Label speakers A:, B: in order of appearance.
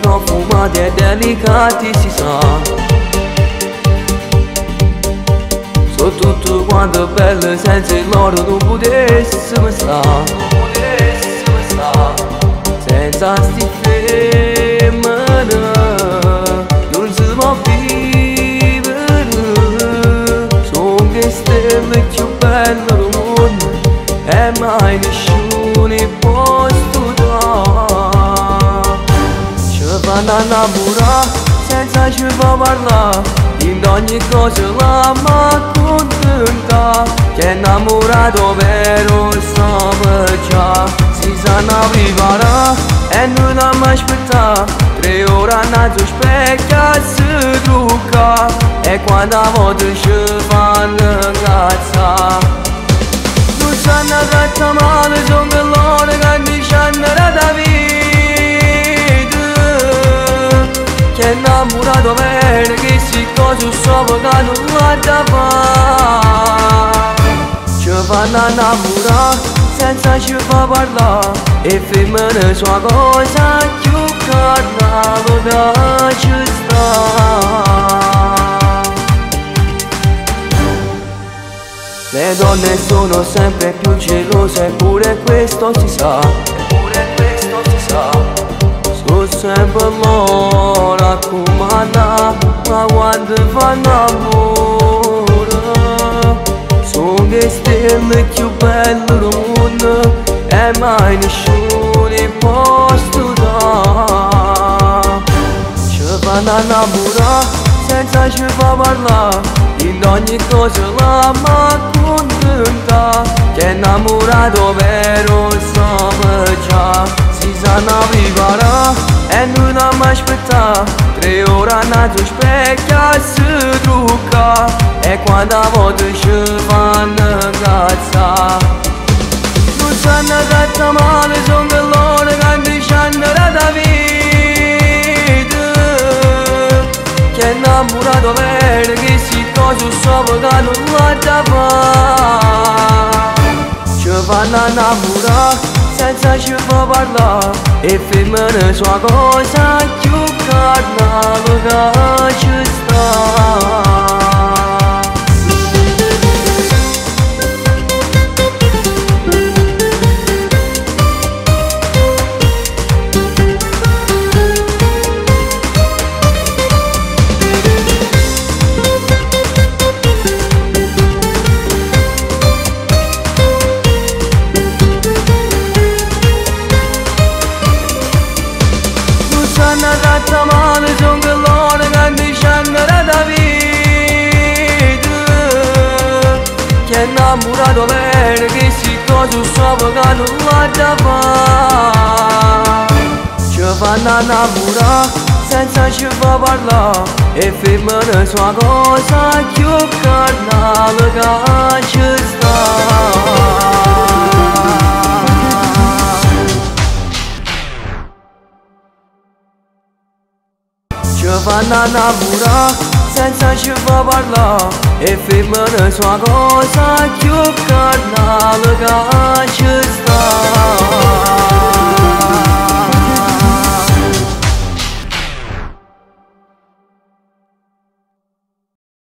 A: profumate e delicati si sa. Sono tutto quanto bello senza il loro non potessimo stare. Senza sti femmine arriverà e non la mai aspetta Tre ore a mezzo specchia si trucca E quando a volte ci fanno cazza Non sanno tratta male sono che loro che dicono da vita Innamorato vero che si cosa so che non guarda fa. Ci fanno innamorare senza ci fa parlare E femmine sua cosa più carnale ci sta. Le donne sono sempre più gelose eppure questo si sa Eppure questo si sa Sono sempre loro a comandare Ma quando fanno amore Sono le stelle più belle del mondo E mai nessuno può studiare Ci vanno a innamorare senza ci fa parlare in ogni cosa la ma contenta Che non la mai aspetta Tre ore a mezzo specchia si trucca E quando a volte ci fanno cazza Non sanno tratta male sono che loro che dicono da vita Che è innamorato vero che si cosa so che non guarda fa Ci vanno a innamorare senza ci fa parlare E femmine sua cosa più carnale che ci sta sanno tratta male sono che loro che dicono da vita Che è innamorato vero che si cosa so che non guarda fa Ci fanno Ci vanno a innamorare senza ci fa parlare E più carnale che ci sta